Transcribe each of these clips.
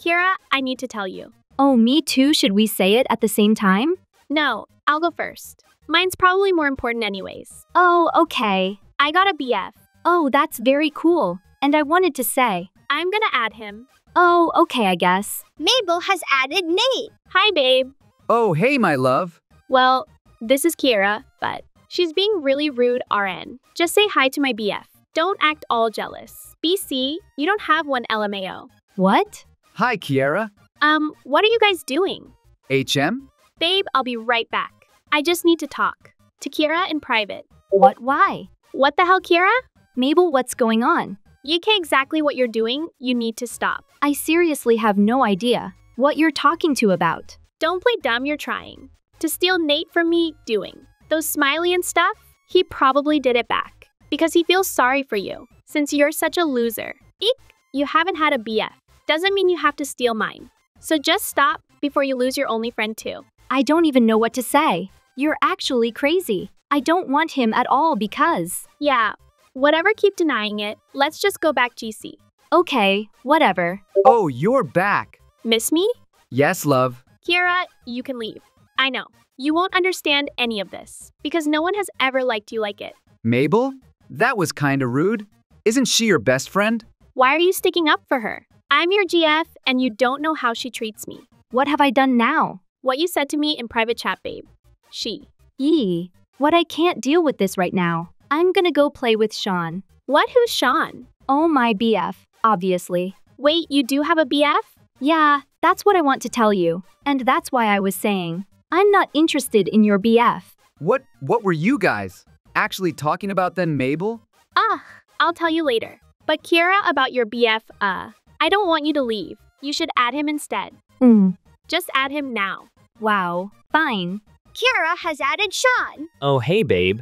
Kira, I need to tell you. Oh, me too. Should we say it at the same time? No, I'll go first. Mine's probably more important, anyways. Oh, okay. I got a BF. Oh, that's very cool. And I wanted to say, I'm gonna add him. oh, okay, I guess. Mabel has added Nate. Hi, babe. Oh, hey, my love. Well, this is Kira, but she's being really rude, RN. Just say hi to my BF. Don't act all jealous. BC, you don't have one LMAO. What? Hi, Kiera. Um, what are you guys doing? HM? Babe, I'll be right back. I just need to talk. To Kira in private. What? Why? What the hell, Kira? Mabel, what's going on? You care exactly what you're doing. You need to stop. I seriously have no idea what you're talking to about. Don't play dumb, you're trying. To steal Nate from me, doing. Those smiley and stuff, he probably did it back. Because he feels sorry for you, since you're such a loser. Eek! You haven't had a BF. Doesn't mean you have to steal mine. So just stop before you lose your only friend too. I don't even know what to say. You're actually crazy. I don't want him at all because. Yeah, whatever, keep denying it. Let's just go back GC. Okay, whatever. Oh, you're back. Miss me? Yes, love. Kira, you can leave. I know. You won't understand any of this because no one has ever liked you like it. Mabel? That was kinda rude. Isn't she your best friend? Why are you sticking up for her? I'm your GF and you don't know how she treats me. What have I done now? What you said to me in private chat, babe. She. Yee. What I can't deal with this right now. I'm gonna go play with Sean. What? Who's Sean? Oh, my BF, obviously. Wait, you do have a BF? Yeah, that's what I want to tell you. And that's why I was saying, I'm not interested in your BF. What what were you guys actually talking about then, Mabel? Ugh, I'll tell you later. But Kira, about your BF, uh, I don't want you to leave. You should add him instead. Mm. Just add him now. Wow. Fine. Kira has added Sean. Oh, hey, babe.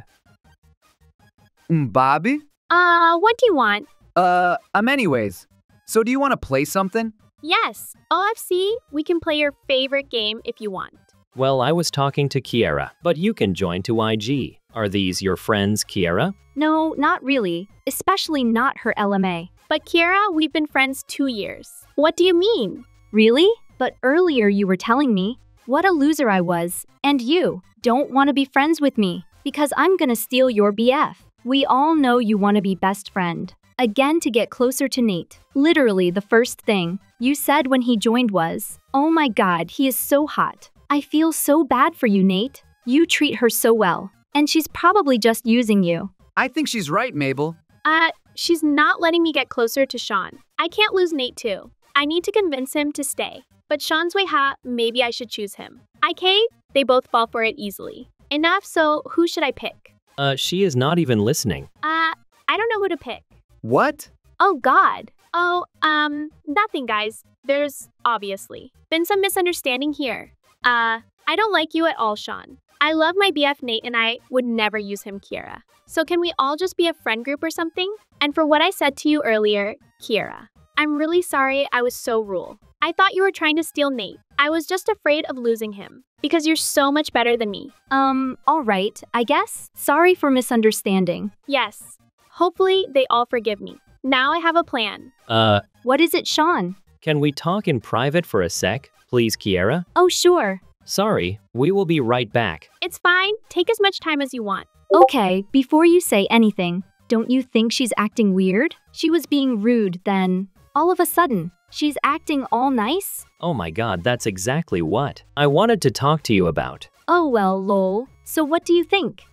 Mm, Bobby? Uh, what do you want? Uh, um, anyways. So do you want to play something? Yes, OFC, we can play your favorite game if you want. Well, I was talking to Kiera, but you can join to IG. Are these your friends, Kiera? No, not really. Especially not her LMA. But Kira, we've been friends two years. What do you mean? Really? But earlier you were telling me what a loser I was, and you don't want to be friends with me because I'm gonna steal your BF. We all know you want to be best friend. Again, to get closer to Nate. Literally, the first thing you said when he joined was, Oh my god, he is so hot. I feel so bad for you, Nate. You treat her so well, and she's probably just using you. I think she's right, Mabel. Uh, she's not letting me get closer to Sean. I can't lose Nate too. I need to convince him to stay. But Sean's way hot, maybe I should choose him. IK, they both fall for it easily. Enough, so who should I pick? Uh, she is not even listening. Uh, I don't know who to pick. What? Oh god. Oh, um, nothing, guys. There's obviously been some misunderstanding here. Uh, I don't like you at all, Sean. I love my BF Nate and I would never use him, Kira. So can we all just be a friend group or something? And for what I said to you earlier, Kira, I'm really sorry I was so rude. I thought you were trying to steal Nate. I was just afraid of losing him because you're so much better than me. Um, alright, I guess. Sorry for misunderstanding. Yes. Hopefully they all forgive me. Now I have a plan. Uh, What is it, Sean? can we talk in private for a sec, please, Kiera? Oh, sure. Sorry, we will be right back. It's fine. Take as much time as you want. Okay, before you say anything, don't you think she's acting weird? She was being rude, then, all of a sudden, she's acting all nice? Oh my god, that's exactly what I wanted to talk to you about. Oh well, lol. So what do you think?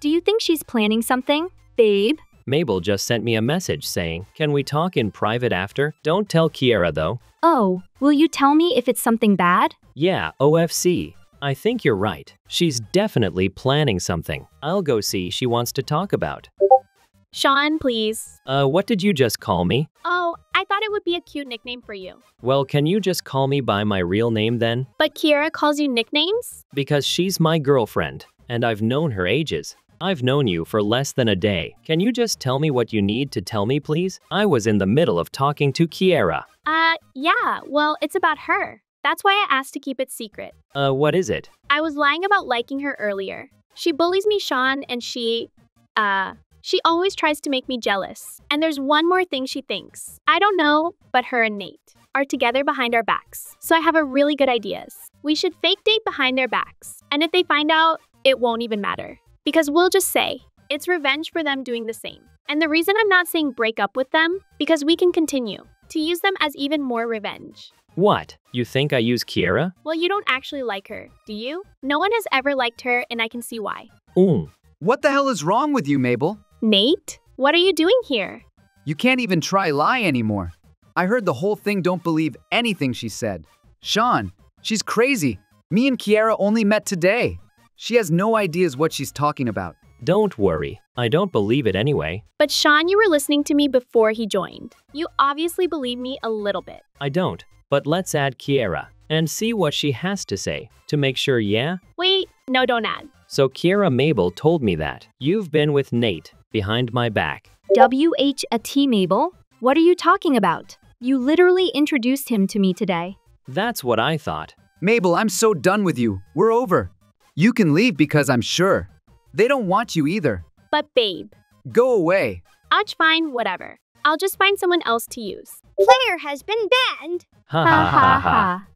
Do you think she's planning something? Babe? Mabel just sent me a message saying, Can we talk in private after? Don't tell Kiera though. Oh, will you tell me if it's something bad? Yeah, OFC. I think you're right. She's definitely planning something. I'll go see she wants to talk about. Sean, please. Uh, what did you just call me? Oh, I thought it would be a cute nickname for you. Well, can you just call me by my real name then? But Kira calls you nicknames? Because she's my girlfriend, and I've known her ages. I've known you for less than a day. Can you just tell me what you need to tell me, please? I was in the middle of talking to Kiera. Uh, yeah, well, it's about her. That's why I asked to keep it secret. Uh, what is it? I was lying about liking her earlier. She bullies me, Sean, and she, uh, she always tries to make me jealous. And there's one more thing she thinks. I don't know, but her and Nate are together behind our backs. So I have a really good ideas. We should fake date behind their backs. And if they find out, it won't even matter. Because we'll just say, it's revenge for them doing the same. And the reason I'm not saying break up with them, because we can continue to use them as even more revenge. What? You think I use Kiera? Well, you don't actually like her, do you? No one has ever liked her, and I can see why. Ooh. What the hell is wrong with you, Mabel? Nate, what are you doing here? You can't even try lie anymore. I heard the whole thing don't believe anything she said. Sean, she's crazy. Me and Kiera only met today. She has no ideas what she's talking about. Don't worry. I don't believe it anyway. But Sean, you were listening to me before he joined. You obviously believe me a little bit. I don't. But let's add Kiera and see what she has to say to make sure, yeah? Wait, no, don't add. So Kiera Mabel told me that you've been with Nate behind my back. WHAT Mabel? What are you talking about? You literally introduced him to me today. That's what I thought. Mabel, I'm so done with you. We're over. You can leave because I'm sure. They don't want you either. But babe, Go away. Ouch, fine, whatever. I'll just find someone else to use. Player has been banned. Ha ha ha ha.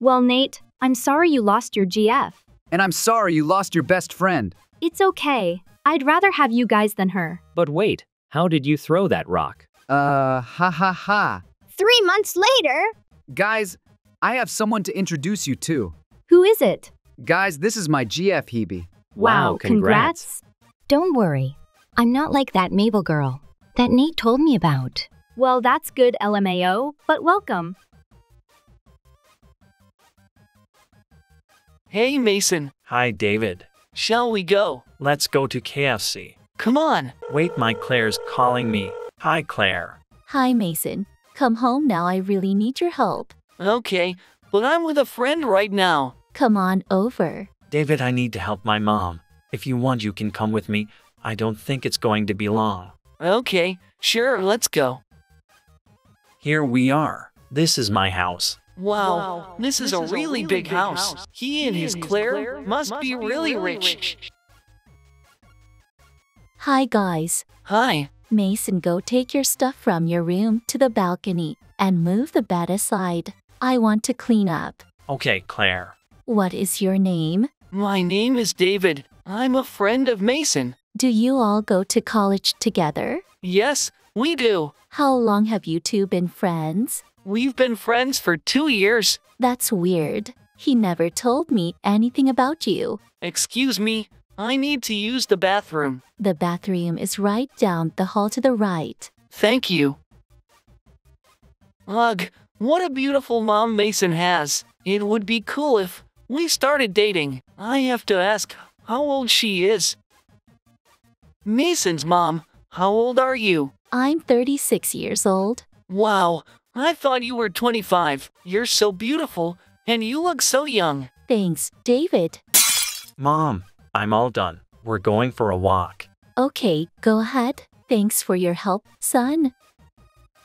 Well, Nate, I'm sorry you lost your GF. And I'm sorry you lost your best friend. It's okay. I'd rather have you guys than her. But wait, how did you throw that rock? Uh, ha ha ha. Three months later, Guys, I have someone to introduce you to. Who is it? Guys, this is my GF Hebe. Wow, congrats. Don't worry. I'm not like that Mabel girl that Nate told me about. Well, that's good, LMAO, but welcome. Hey, Mason. Hi, David. Shall we go? Let's go to KFC. Come on. Wait, my Claire's calling me. Hi, Claire. Hi, Mason. Come home now. I really need your help. Okay, but I'm with a friend right now. Come on over. David, I need to help my mom. If you want, you can come with me. I don't think it's going to be long. Okay, sure, let's go. Here we are. This is my house. Wow, this, is, a really, big, house. He and his Claire, must, be really rich. Hi, guys. Hi. Mason, go take your stuff from your room to the balcony and move the bed aside. I want to clean up. Okay, Claire. What is your name? My name is David. I'm a friend of Mason. Do you all go to college together? Yes, we do. How long have you two been friends? We've been friends for two years. That's weird. He never told me anything about you. Excuse me, I need to use the bathroom. The bathroom is right down the hall to the right. Thank you. Ugh, what a beautiful mom Mason has. It would be cool if we started dating. I have to ask how old she is. Mason's mom, how old are you? I'm 36 years old. Wow, I thought you were 25. You're so beautiful, and you look so young. Thanks, David. Mom, I'm all done. We're going for a walk. Okay, go ahead. Thanks for your help, son.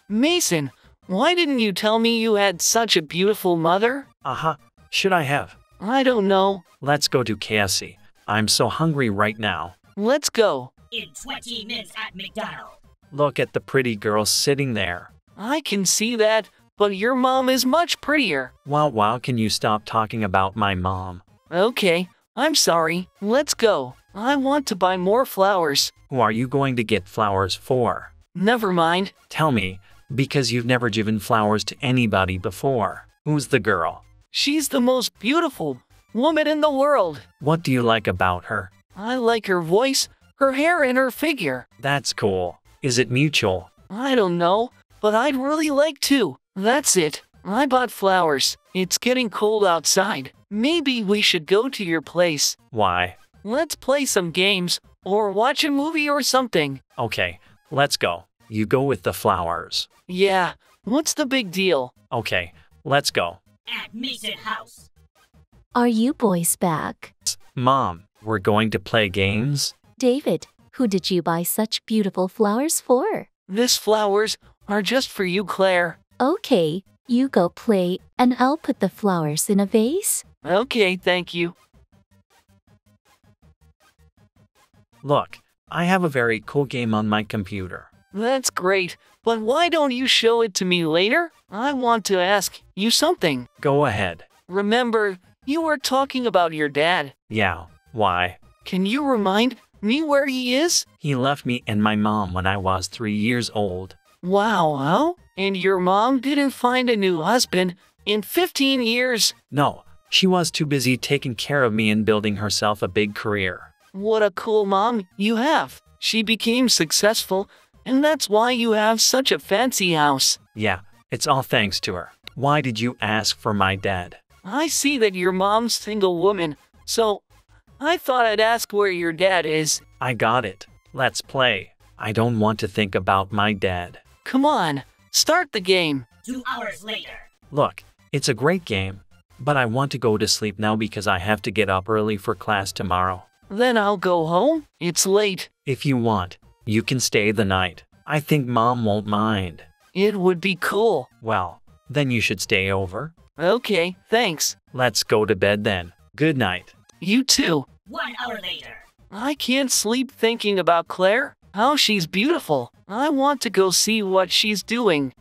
Mason, why didn't you tell me you had such a beautiful mother? Uh huh. Should I have? I don't know. Let's go to KFC. I'm so hungry right now. Let's go. in 20 minutes at McDonald's. Look at the pretty girl sitting there. I can see that, but your mom is much prettier. Wow, wow, can you stop talking about my mom? Okay, I'm sorry. Let's go. I want to buy more flowers. Who are you going to get flowers for? Never mind. Tell me, because you've never given flowers to anybody before. Who's the girl? She's the most beautiful woman in the world. What do you like about her? I like her voice, her hair, and her figure. That's cool. Is it mutual? I don't know, but I'd really like to. That's it. I bought flowers. It's getting cold outside. Maybe we should go to your place. Why? Let's play some games or watch a movie or something. Okay, let's go. You go with the flowers. Yeah, what's the big deal? Okay, let's go. At Mason House. Are you boys back? Mom, we're going to play games? David, who did you buy such beautiful flowers for? This flowers are just for you, Claire. Okay, you go play, and I'll put the flowers in a vase. Okay, thank you. Look, I have a very cool game on my computer. That's great, but why don't you show it to me later? I want to ask you something. Go ahead. Remember, you were talking about your dad. Yeah, why? Can you remind me where he is? He left me and my mom when I was three years old. Wow? And your mom didn't find a new husband in 15 years? No, she was too busy taking care of me and building herself a big career. What a cool mom you have. She became successful, and that's why you have such a fancy house. Yeah, it's all thanks to her. Why did you ask for my dad? I see that your mom's single woman, so I thought I'd ask where your dad is. I got it. Let's play. I don't want to think about my dad. Come on, start the game. Two hours later. Look, it's a great game, but I want to go to sleep now because I have to get up early for class tomorrow. Then I'll go home. It's late. If you want, you can stay the night. I think mom won't mind. It would be cool. Well, then you should stay over. Okay, thanks. Let's go to bed then. Good night. You too. One hour later. I can't sleep thinking about Claire. How she's beautiful. I want to go see what she's doing.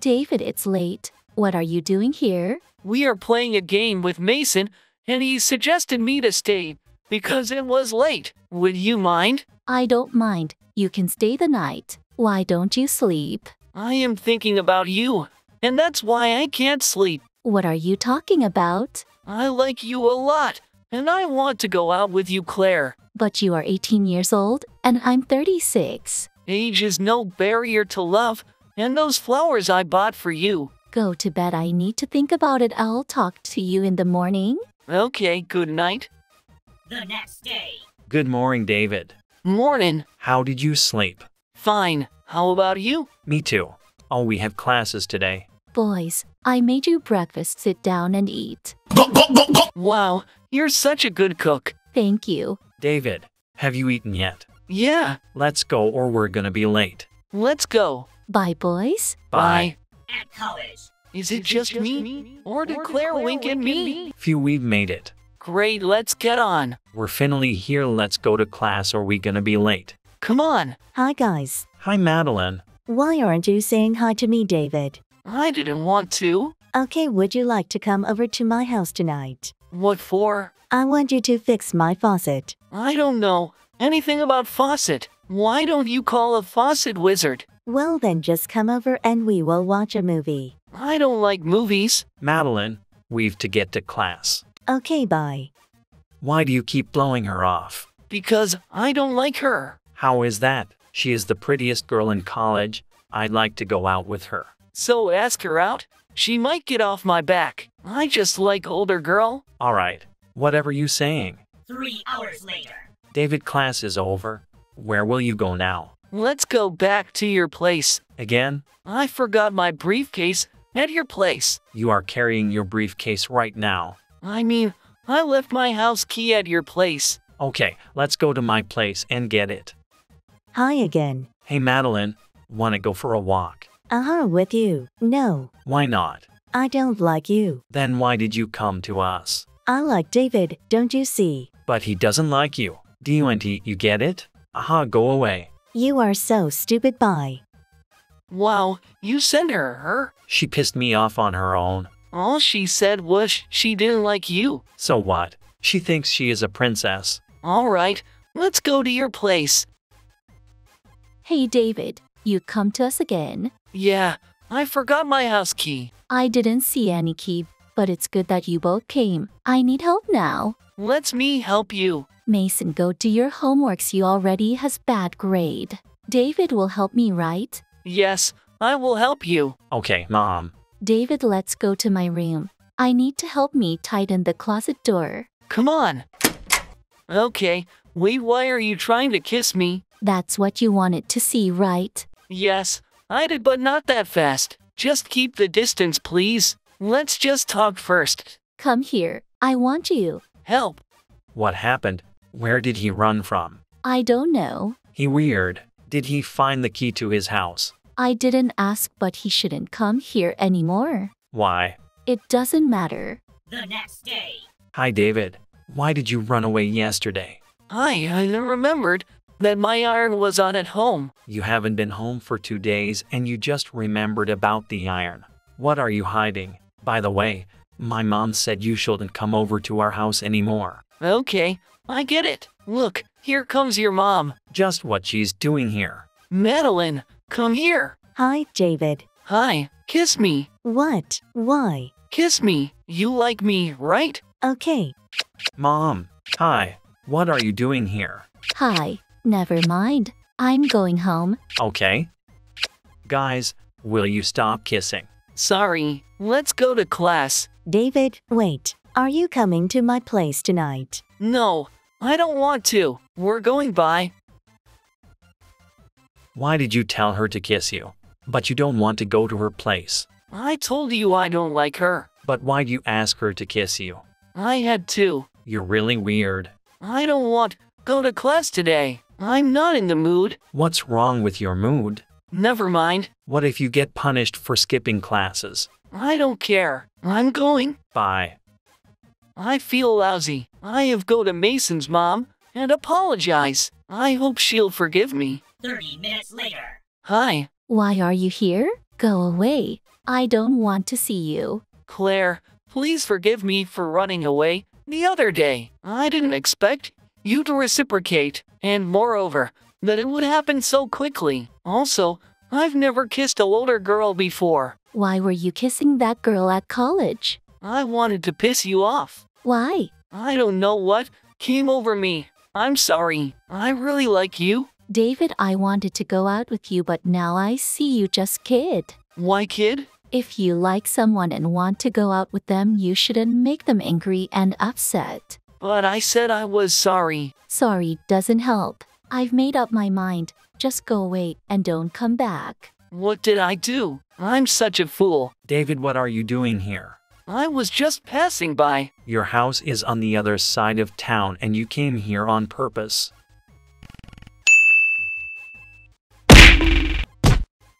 David, it's late. What are you doing here? We are playing a game with Mason, and he suggested me to stay because it was late. Would you mind? I don't mind. You can stay the night. Why don't you sleep? I am thinking about you, and that's why I can't sleep. What are you talking about? I like you a lot, and I want to go out with you, Claire. But you are 18 years old, and I'm 36. Age is no barrier to love, and those flowers I bought for you. Go to bed. I need to think about it. I'll talk to you in the morning. Okay, good night. The next day. Good morning, David. Morning. How did you sleep? Fine. How about you? Me too. Oh, we have classes today. Boys, I made you breakfast. Sit down and eat. Wow, you're such a good cook. Thank you. David, have you eaten yet? Yeah, Let's go or we're gonna be late. let's go. Bye, boys. Bye. At college. Is it just me? Or did Claire wink at me? Phew, we've made it. Great, let's get on. We're finally here. Let's go to class or we gonna be late. Come on. Hi, guys. Hi, Madeline. Why aren't you saying hi to me, David? I didn't want to. Okay, would you like to come over to my house tonight? What for? I want you to fix my faucet. I don't know anything about faucet. Why don't you call a faucet wizard? Well, then just come over and we will watch a movie. I don't like movies. Madeline, we've to get to class. Okay, bye. Why do you keep blowing her off? Because I don't like her. How is that? She is the prettiest girl in college. I'd like to go out with her. So ask her out. She might get off my back. I just like older girl. All right, whatever you saying. Three hours later. David, class is over. Where will you go now? Let's go back to your place. Again? I forgot my briefcase at your place. You are carrying your briefcase right now. I mean, I left my house key at your place. Okay, let's go to my place and get it. Hi again. Hey, Madeline, wanna go for a walk? Uh huh, with you. No, Why not? I don't like you. Then why did you come to us? I like David, don't you see? But he doesn't like you. D-U-N-T, you get it? Aha, go away. You are so stupid, bye. Wow, you sent her, her? She pissed me off on her own. All she said was she didn't like you. So what? She thinks she is a princess. All right, let's go to your place. Hey, David, you come to us again. Yeah, I forgot my house key. I didn't see any key, but it's good that you both came. I need help now. Let's me help you. Mason, go do your homeworks. You already has bad grade. David will help me, right? Yes, I will help you. Okay, Mom. David, let's go to my room. I need to help me tighten the closet door. Come on. Okay, wait, why are you trying to kiss me? That's what you wanted to see, right? Yes, I did, but not that fast. Just keep the distance, please. Let's just talk first. Come here. I want you. Help. What happened? Where did he run from? I don't know. He weird. Did he find the key to his house? I didn't ask, but he shouldn't come here anymore. Why? It doesn't matter. The next day. Hi, David. Why did you run away yesterday? I, I remembered. that my iron was on at home. You haven't been home for two days and you just remembered about the iron. What are you hiding? By the way, my mom said you shouldn't come over to our house anymore. Okay, I get it. Look, here comes your mom. Just what she's doing here. Madeline, come here. Hi, David. Hi, kiss me. What? Why? Kiss me. You like me, right? Okay. Mom, hi. What are you doing here? Hi, never mind. I'm going home. Okay. Guys, will you stop kissing? Sorry, let's go to class. David, wait. Are you coming to my place tonight? No, I don't want to. We're going by. Why did you tell her to kiss you? But you don't want to go to her place. I told you I don't like her. But why'd you ask her to kiss you? I had to. You're really weird. I don't want go to class today. I'm not in the mood. What's wrong with your mood? Never mind. What if you get punished for skipping classes? I don't care. I'm going. Bye. I feel lousy. I have go to Mason's mom and apologize. I hope she'll forgive me. 30 minutes later. Hi, Why are you here? Go away. I don't want to see you. Claire. Please forgive me for running away the other day. I didn't expect you to reciprocate, and moreover, that it would happen so quickly. Also, I've never kissed a older girl before. Why were you kissing that girl at college? I wanted to piss you off. Why? I don't know what came over me. I'm sorry. I really like you. David, I wanted to go out with you, but now I see you just kid. Why, kid? If you like someone and want to go out with them, you shouldn't make them angry and upset. But I said I was sorry. Sorry doesn't help. I've made up my mind. Just go away and don't come back. What did I do? I'm such a fool. David, what are you doing here? I was just passing by. Your house is on the other side of town and you came here on purpose.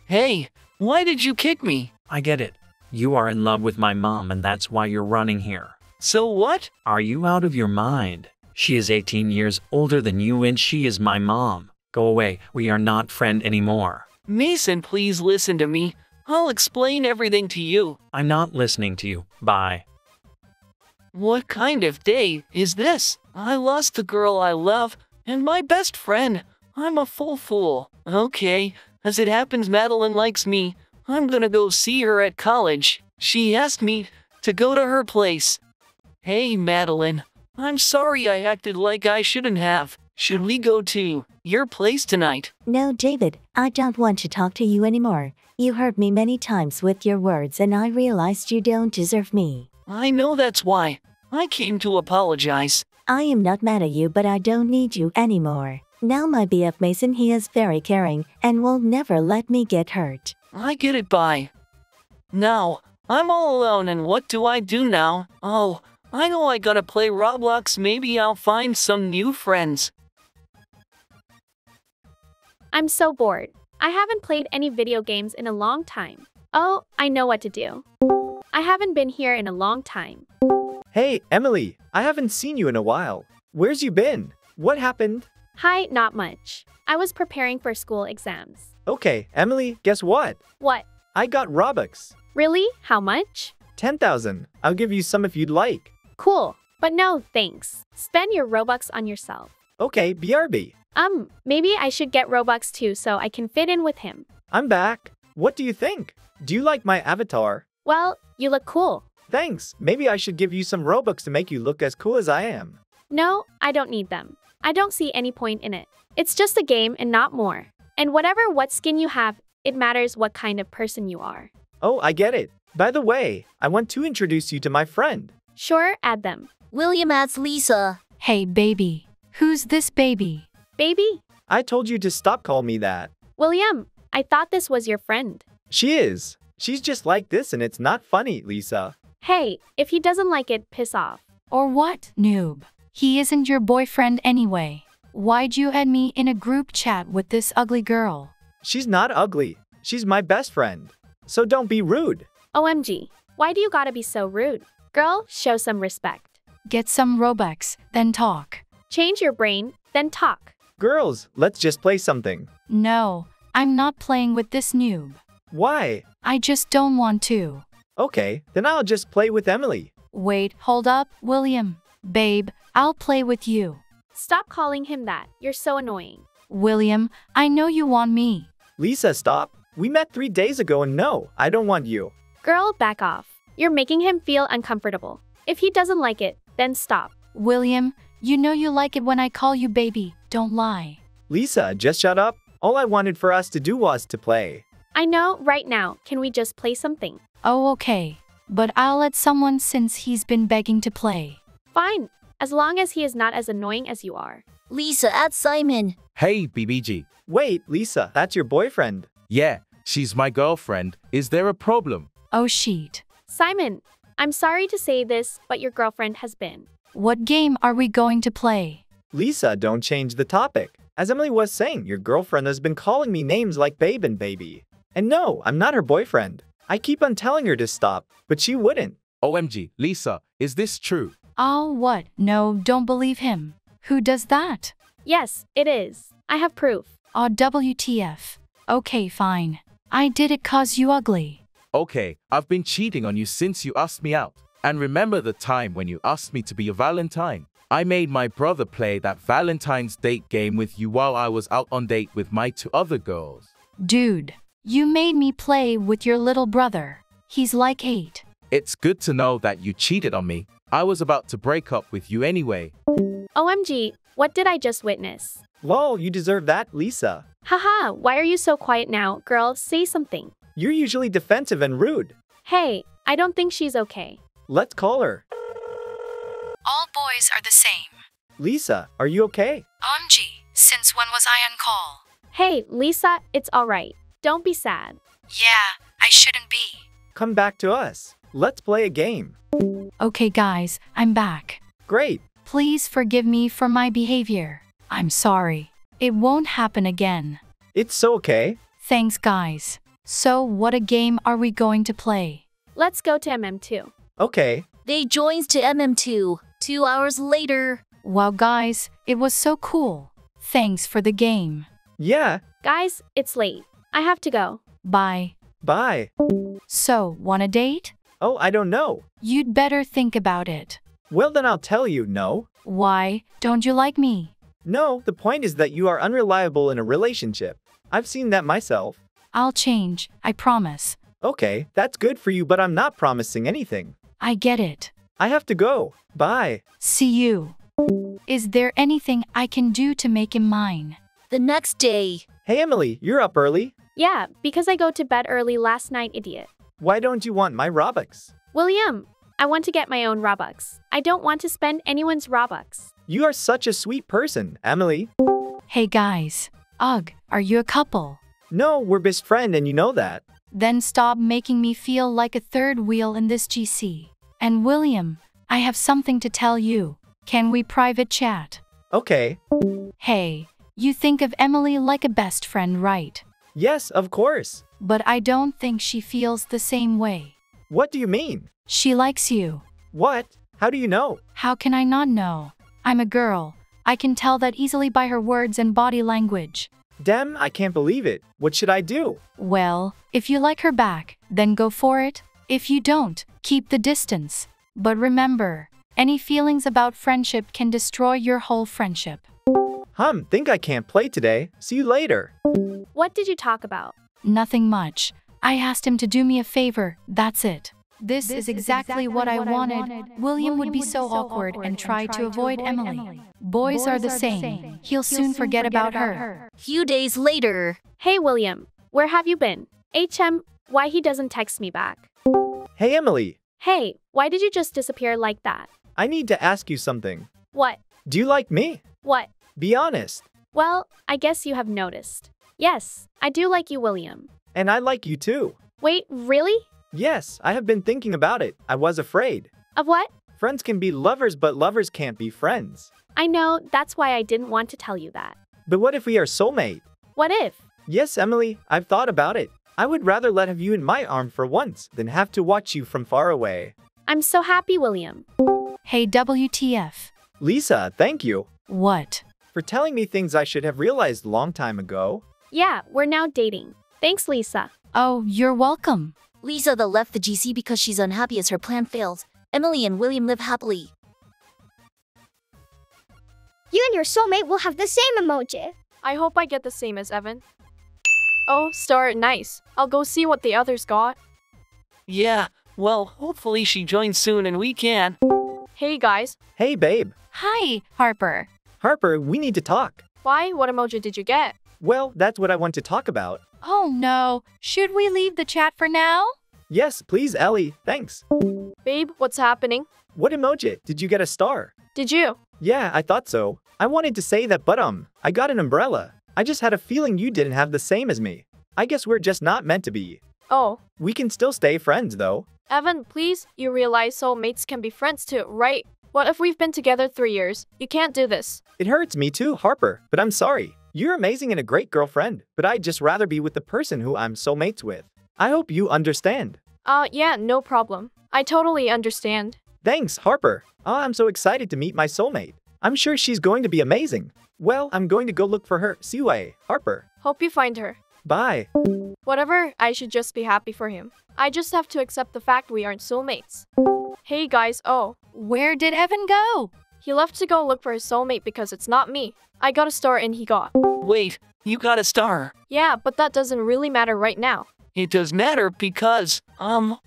Hey, why did you kick me? I get it. You are in love with my mom and that's why you're running here. So what? Are you out of your mind? She is 18 years older than you and she is my mom. Go away. We are not friend anymore. Mason, please listen to me. I'll explain everything to you. I'm not listening to you. Bye. What kind of day is this? I lost the girl I love and my best friend. I'm a full fool. Okay, as it happens, Madeline likes me. I'm gonna go see her at college. She asked me to go to her place. Hey, Madeline. I'm sorry I acted like I shouldn't have. Should we go to your place tonight? No, David, I don't want to talk to you anymore. You hurt me many times with your words, and I realized you don't deserve me. I know that's why. I came to apologize. I am not mad at you, but I don't need you anymore. Now, my BF Mason, he is very caring and will never let me get hurt. I get it by. Now, I'm all alone and what do I do now? Oh, I know I gotta play Roblox, maybe I'll find some new friends. I'm so bored. I haven't played any video games in a long time. Oh, I know what to do. I haven't been here in a long time. Hey, Emily, I haven't seen you in a while. Where's you been? What happened? Hi, not much. I was preparing for school exams. Okay, Emily, guess what? What? I got Robux. Really? How much? 10,000. I'll give you some if you'd like. Cool. But no, thanks. Spend your Robux on yourself. Okay, BRB. Um, maybe I should get Robux too so I can fit in with him. I'm back. What do you think? Do you like my avatar? Well, you look cool. Thanks. Maybe I should give you some Robux to make you look as cool as I am. No, I don't need them. I don't see any point in it. It's just a game and not more. And whatever what skin you have, it matters what kind of person you are. Oh, I get it. By the way, I want to introduce you to my friend. Sure, add them. William adds Lisa. Hey, baby. Who's this baby? Baby? I told you to stop calling me that. William, I thought this was your friend. She is. She's just like this and it's not funny, Lisa. Hey, if he doesn't like it, piss off. Or what, noob? He isn't your boyfriend anyway. Why'd you add me in a group chat with this ugly girl? She's not ugly. She's my best friend. So don't be rude. OMG, why do you gotta be so rude? Girl, show some respect. Get some Robux, then talk. Change your brain, then talk. Girls, let's just play something. No, I'm not playing with this noob. Why? I just don't want to. Okay, then I'll just play with Emily. Wait, hold up, William. Babe, I'll play with you. Stop calling him that. You're so annoying. William, I know you want me. Lisa, stop. We met three days ago and no, I don't want you. Girl, back off. You're making him feel uncomfortable. If he doesn't like it, then stop. William, you know you like it when I call you baby. Don't lie. Lisa, just shut up. All I wanted for us to do was to play. I know, right now. Can we just play something? Oh, okay. But I'll let someone since he's been begging to play. Fine, as long as he is not as annoying as you are. Lisa, add Simon. Hey, BBG. Wait, Lisa, that's your boyfriend. Yeah, she's my girlfriend. Is there a problem? Oh, sheet. Simon, I'm sorry to say this, but your girlfriend has been. What game are we going to play? Lisa, don't change the topic. As Emily was saying, your girlfriend has been calling me names like babe and baby. And no, I'm not her boyfriend. I keep on telling her to stop, but she wouldn't. OMG, Lisa, is this true? Oh, what? No, don't believe him. Who does that? Yes, it is. I have proof. Oh, WTF. Okay, fine. I did it cause you ugly. Okay, I've been cheating on you since you asked me out. And remember the time when you asked me to be your Valentine? I made my brother play that Valentine's date game with you while I was out on date with my two other girls. Dude, you made me play with your little brother. He's like eight. It's good to know that you cheated on me. I was about to break up with you anyway. OMG, what did I just witness? Lol, you deserve that, Lisa. Haha, why are you so quiet now? Girl, say something. You're usually defensive and rude. Hey, I don't think she's okay. Let's call her. All boys are the same. Lisa, are you okay? OMG, since when was I on call? Hey, Lisa, it's alright. Don't be sad. Yeah, I shouldn't be. Come back to us. Let's play a game. Okay, guys, I'm back. Great. Please forgive me for my behavior. I'm sorry. It won't happen again. It's so okay. Thanks, guys. So, what a game are we going to play? Let's go to MM2. Okay. They joins to MM2. Two hours later. Wow, guys, it was so cool. Thanks for the game. Yeah. Guys, it's late. I have to go. Bye. Bye. So, want a date? Oh, I don't know. You'd better think about it. Well, then I'll tell you no. Why? Don't you like me? No, the point is that you are unreliable in a relationship. I've seen that myself. I'll change, I promise. Okay, that's good for you, but I'm not promising anything. I get it. I have to go. Bye. See you. Is there anything I can do to make him mine? The next day. Hey, Emily, you're up early. Yeah, because I go to bed early last night, idiot. Why don't you want my Robux? William, I want to get my own Robux. I don't want to spend anyone's Robux. You are such a sweet person, Emily. Hey guys. Ugh, are you a couple? No, we're best friend and you know that. Then stop making me feel like a third wheel in this GC. And William, I have something to tell you. Can we private chat? Okay. Hey, you think of Emily like a best friend, right? Yes, of course. But I don't think she feels the same way. What do you mean? She likes you. What? How do you know? How can I not know? I'm a girl. I can tell that easily by her words and body language. Dem, I can't believe it. What should I do? Well, if you like her back, then go for it. If you don't, keep the distance. But remember, any feelings about friendship can destroy your whole friendship. Hum, think I can't play today. See you later. What did you talk about? Nothing much. I asked him to do me a favor, that's it. This, this is, exactly is exactly what, I, what wanted. I wanted. William, William would be so awkward and try to avoid Emily. Emily. Boys, Boys are, the, are same. the same. He'll, He'll soon forget, forget about, about her. her. Few days later. Hey William, where have you been? HM, why he doesn't text me back? Hey Emily. Hey, why did you just disappear like that? I need to ask you something. What? Do you like me? What? Be honest. Well, I guess you have noticed. Yes, I do like you, William. And I like you too. Wait, really? Yes, I have been thinking about it. I was afraid. Of what? Friends can be lovers, but lovers can't be friends. I know, that's why I didn't want to tell you that. But what if we are soulmate? What if? Yes, Emily, I've thought about it. I would rather let have you in my arm for once than have to watch you from far away. I'm so happy, William. Hey, WTF. Lisa, thank you. What? for telling me things I should have realized long time ago. Yeah, we're now dating. Thanks, Lisa. Oh, you're welcome. Lisa the left the GC because she's unhappy as her plan failed. Emily and William live happily. You and your soulmate will have the same emoji. I hope I get the same as Evan. Oh, Star, nice. I'll go see what the others got. Yeah, well, hopefully she joins soon and we can. Hey, guys. Hey, babe. Hi, Harper. Harper, we need to talk. Why? What emoji did you get? Well, that's what I want to talk about. Oh no, should we leave the chat for now? Yes, please, Ellie. Thanks. Babe, what's happening? What emoji? Did you get a star? Did you? Yeah, I thought so. I wanted to say that, but um, I got an umbrella. I just had a feeling you didn't have the same as me. I guess we're just not meant to be. Oh. We can still stay friends, though. Evan, please, you realize soulmates can be friends too, right? What if we've been together three years? You can't do this. It hurts me too, Harper, but I'm sorry. You're amazing and a great girlfriend, but I'd just rather be with the person who I'm soulmates with. I hope you understand. Uh, yeah, no problem. I totally understand. Thanks, Harper. Oh, I'm so excited to meet my soulmate. I'm sure she's going to be amazing. Well, I'm going to go look for her. See you, Harper. Hope you find her. Bye. Whatever, I should just be happy for him. I just have to accept the fact we aren't soulmates. Hey guys, oh. Where did Evan go? He left to go look for his soulmate because it's not me. I got a star and he got. Wait, you got a star. Yeah, but that doesn't really matter right now. It does matter because, um.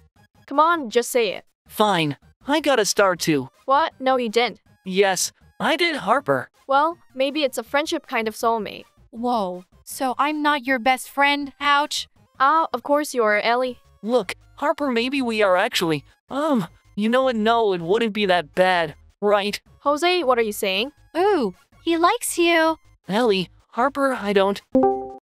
Come on, just say it. Fine. I got a star too. What? No, you didn't. Yes, I did, Harper. Well, maybe it's a friendship kind of soulmate. Whoa, so I'm not your best friend? Ouch. Ah, of course you are, Ellie. Look, Harper, maybe we are actually. Um, you know what? No, it wouldn't be that bad, right? Jose, what are you saying? Ooh, he likes you. Ellie, Harper, I don't.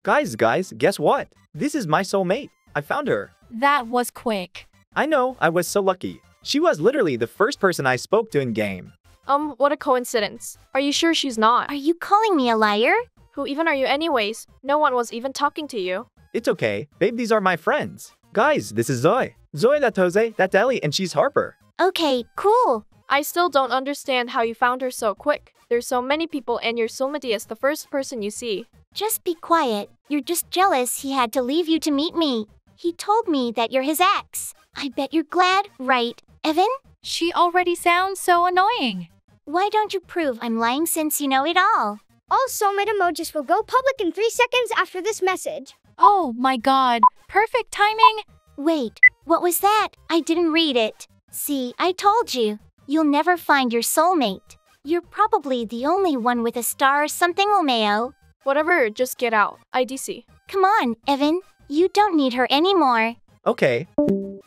Guys, guys, guess what? This is my soulmate. I found her. That was quick. I know, I was so lucky. She was literally the first person I spoke to in game. Um, what a coincidence. Are you sure she's not? Are you calling me a liar? Who even are you anyways? No one was even talking to you. It's okay. Babe, these are my friends. Guys, this is Zoe. Zoe, that's Jose, that's Ellie, and she's Harper. Okay, cool. I still don't understand how you found her so quick. There's so many people and you're soulmate is the first person you see. Just be quiet. You're just jealous he had to leave you to meet me. He told me that you're his ex. I bet you're glad, right, Evan? She already sounds so annoying. Why don't you prove I'm lying since you know it all? All soulmate emojis will go public in three seconds after this message. Oh my god, perfect timing. Wait, what was that? I didn't read it. See, I told you. You'll never find your soulmate. You're probably the only one with a star or something, Omeo. Whatever, just get out. IDC. Come on, Evan. You don't need her anymore. Okay.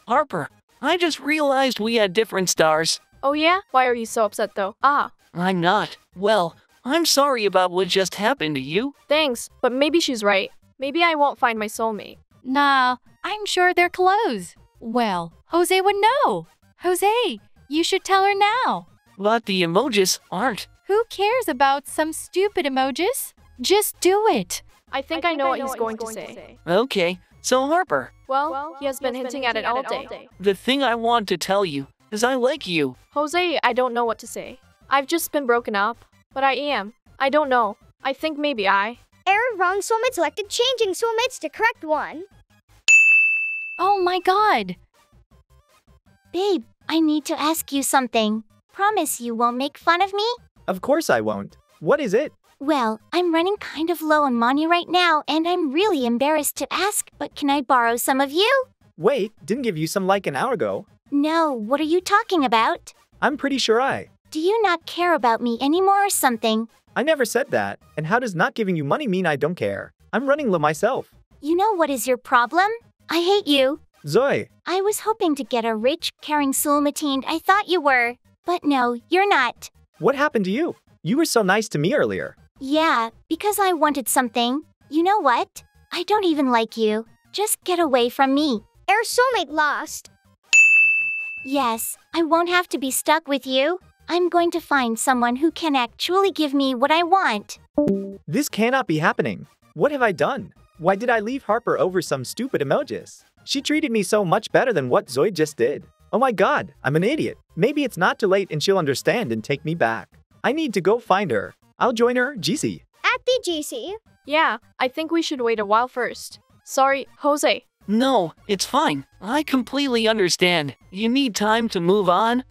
Harper, I just realized we had different stars. Oh yeah? Why are you so upset though? Ah. I'm not. Well, I'm sorry about what just happened to you. Thanks, but maybe she's right. Maybe I won't find my soulmate. Nah, I'm sure they're close. Well, Jose would know. Jose, you should tell her now. But the emojis aren't. Who cares about some stupid emojis? Just do it. I think I, think I know, what he's going, going to say. say. Okay, so Harper. Well, well he has been hinting, hinting at it all day. day. The thing I want to tell you is I like you. Jose, I don't know what to say. I've just been broken up, but I am. I don't know. I think maybe I. Error wrong soulmate selected changing soulmates to correct one. Oh my god. Babe, I need to ask you something. Promise you won't make fun of me? Of course I won't. What is it? Well, I'm running kind of low on money right now, and I'm really embarrassed to ask, but can I borrow some of you? Wait, didn't give you some like an hour ago. No, what are you talking about? I'm pretty sure I. Do you not care about me anymore or something? I never said that. And how does not giving you money mean I don't care? I'm running low myself. You know what is your problem? I hate you. Zoe. I was hoping to get a rich, caring soulmate I thought you were. But no, you're not. What happened to you? You were so nice to me earlier. Yeah, because I wanted something. You know what? I don't even like you. Just get away from me. Our soulmate lost. Yes, I won't have to be stuck with you. I'm going to find someone who can actually give me what I want. This cannot be happening. What have I done? Why did I leave Harper over some stupid emojis? She treated me so much better than what Zoe just did. Oh my god, I'm an idiot. Maybe it's not too late and she'll understand and take me back. I need to go find her. I'll join her, GC. At the GC. Yeah, I think we should wait a while first. Sorry, Jose. No, it's fine. I completely understand. You need time to move on.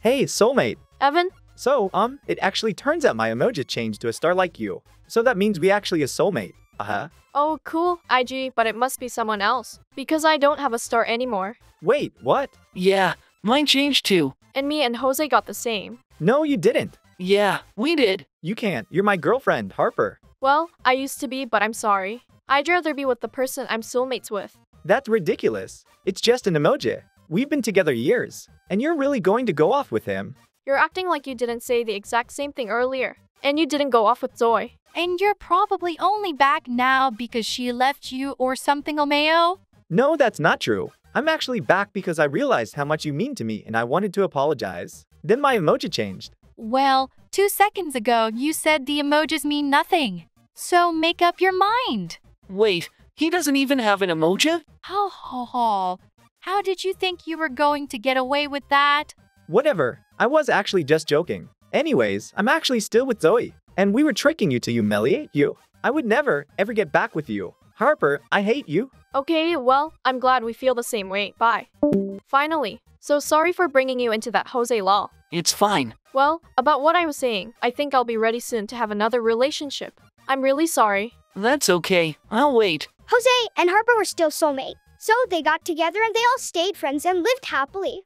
Hey, soulmate. Evan? So, um, it actually turns out my emoji changed to a star like you. So that means we actually a soulmate. Uh-huh. Oh, cool, IG, but it must be someone else. Because I don't have a star anymore. Wait, what? Yeah, mine changed too. And me and Jose got the same. No, you didn't. Yeah, we did. You can't. You're my girlfriend, Harper. Well, I used to be, but I'm sorry. I'd rather be with the person I'm soulmates with. That's ridiculous. It's just an emoji. We've been together years. And you're really going to go off with him. You're acting like you didn't say the exact same thing earlier. And you didn't go off with Zoe. And you're probably only back now because she left you or something, Omeo? No, that's not true. I'm actually back because I realized how much you mean to me and I wanted to apologize. Then my emoji changed. Well, two seconds ago you said the emojis mean nothing. So make up your mind. Wait, he doesn't even have an emoji? Ho ho ho. How did you think you were going to get away with that? Whatever. I was actually just joking. Anyways, I'm actually still with Zoe. And we were tricking you to humiliate you. I would never, ever get back with you. Harper, I hate you. Okay, well, I'm glad we feel the same way. Bye. Finally. So sorry for bringing you into that Jose law. It's fine. Well, about what I was saying, I think I'll be ready soon to have another relationship. I'm really sorry. That's okay. I'll wait. Jose and Harper were still soulmate. So they got together and they all stayed friends and lived happily.